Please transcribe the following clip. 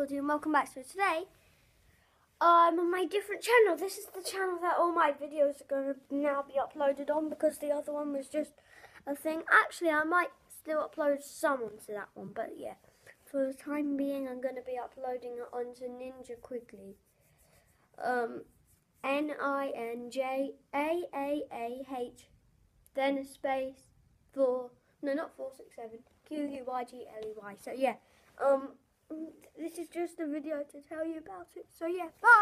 and welcome back. So today, I'm on my different channel. This is the channel that all my videos are going to now be uploaded on because the other one was just a thing. Actually, I might still upload some onto that one, but yeah. For the time being, I'm going to be uploading it onto Ninjaaah Quigley. Um, N-I-N-J-A-A-A-H, then a space, four, no, not 467, Q-U-Y-G-L-E-Y. So yeah, um, is just a video to tell you about it. So yeah, bye.